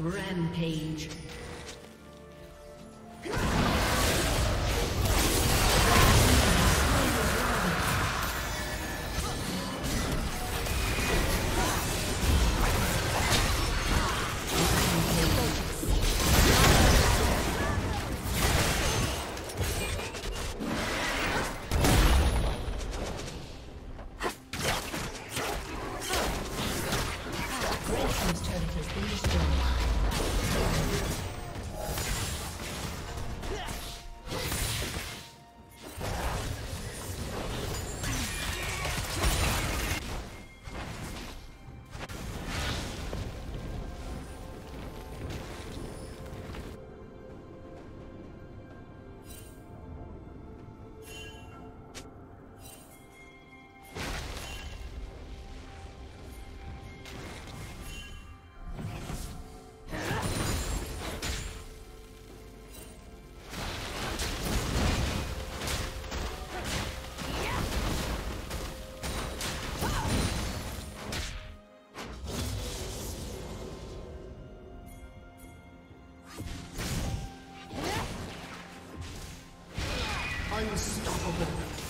Rampage. Unstoppable.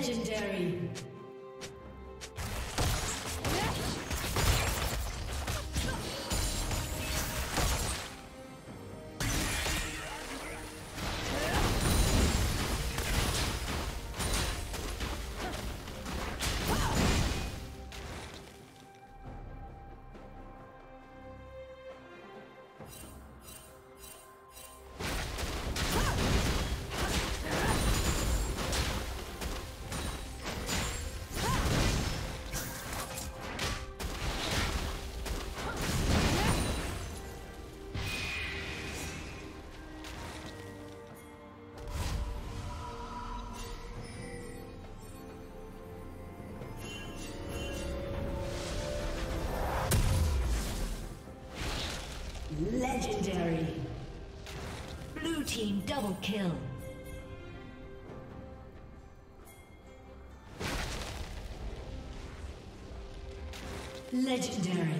Legendary. Legendary. Blue team double kill. Legendary.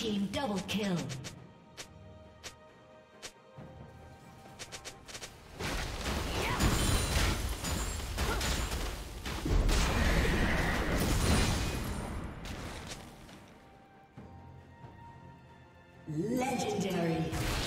Team double kill. Legendary.